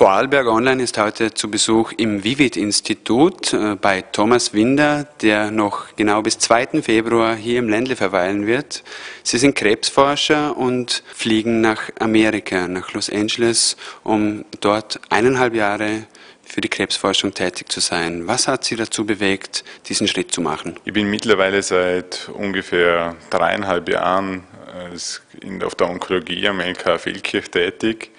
Vorarlberg Online ist heute zu Besuch im Vivid-Institut äh, bei Thomas Winder, der noch genau bis 2. Februar hier im Ländle verweilen wird. Sie sind Krebsforscher und fliegen nach Amerika, nach Los Angeles, um dort eineinhalb Jahre für die Krebsforschung tätig zu sein. Was hat Sie dazu bewegt, diesen Schritt zu machen? Ich bin mittlerweile seit ungefähr dreieinhalb Jahren äh, auf der Onkologie am LK Feldkirch tätig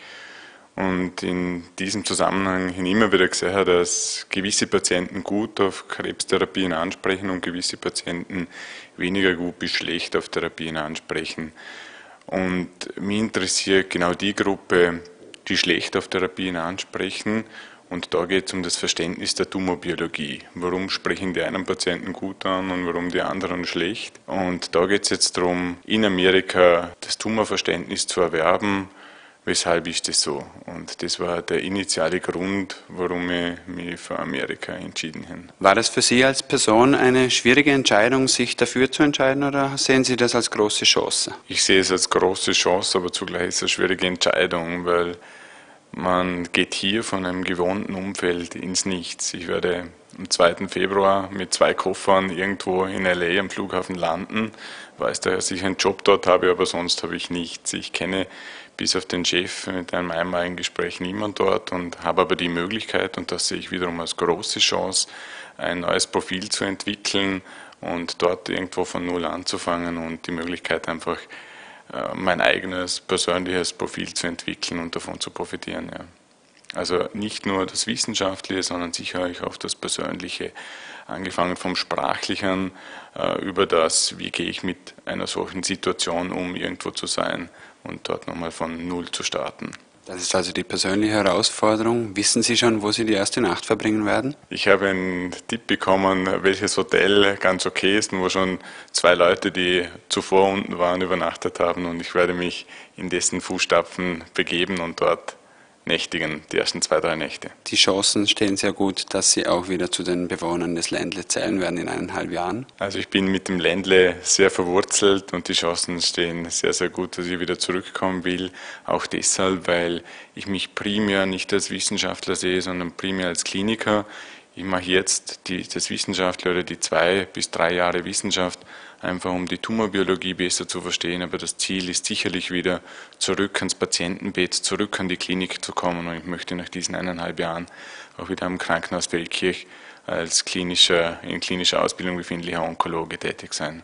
und in diesem Zusammenhang hin immer wieder gesehen, dass gewisse Patienten gut auf Krebstherapien ansprechen und gewisse Patienten weniger gut bis schlecht auf Therapien ansprechen. Und mich interessiert genau die Gruppe, die schlecht auf Therapien ansprechen. Und da geht es um das Verständnis der Tumorbiologie. Warum sprechen die einen Patienten gut an und warum die anderen schlecht? Und da geht es jetzt darum, in Amerika das Tumorverständnis zu erwerben weshalb ist das so? Und das war der initiale Grund, warum ich mich für Amerika entschieden habe. War das für Sie als Person eine schwierige Entscheidung, sich dafür zu entscheiden, oder sehen Sie das als große Chance? Ich sehe es als große Chance, aber zugleich ist es eine schwierige Entscheidung, weil man geht hier von einem gewohnten Umfeld ins Nichts. Ich werde am 2. Februar mit zwei Koffern irgendwo in LA am Flughafen landen, weiß daher, dass ich einen Job dort habe, aber sonst habe ich nichts. Ich kenne bis auf den Chef mit einem einmaligen Gespräch niemand dort und habe aber die Möglichkeit, und das sehe ich wiederum als große Chance, ein neues Profil zu entwickeln und dort irgendwo von Null anzufangen und die Möglichkeit einfach mein eigenes persönliches Profil zu entwickeln und davon zu profitieren. Ja. Also nicht nur das Wissenschaftliche, sondern sicher auch das Persönliche, angefangen vom Sprachlichen äh, über das, wie gehe ich mit einer solchen Situation um, irgendwo zu sein und dort nochmal von Null zu starten. Das ist also die persönliche Herausforderung. Wissen Sie schon, wo Sie die erste Nacht verbringen werden? Ich habe einen Tipp bekommen, welches Hotel ganz okay ist, wo schon zwei Leute, die zuvor unten waren, übernachtet haben und ich werde mich in dessen Fußstapfen begeben und dort nächtigen, die ersten zwei, drei Nächte. Die Chancen stehen sehr gut, dass Sie auch wieder zu den Bewohnern des Ländle zählen werden in eineinhalb Jahren. Also ich bin mit dem Ländle sehr verwurzelt und die Chancen stehen sehr, sehr gut, dass ich wieder zurückkommen will. Auch deshalb, weil ich mich primär nicht als Wissenschaftler sehe, sondern primär als Kliniker. Ich mache jetzt die, das Wissenschaftler oder die zwei bis drei Jahre Wissenschaft, einfach um die Tumorbiologie besser zu verstehen. Aber das Ziel ist sicherlich wieder zurück ans Patientenbett, zurück an die Klinik zu kommen. Und ich möchte nach diesen eineinhalb Jahren auch wieder am Krankenhaus Feldkirch als klinischer, in klinischer Ausbildung befindlicher Onkologe tätig sein.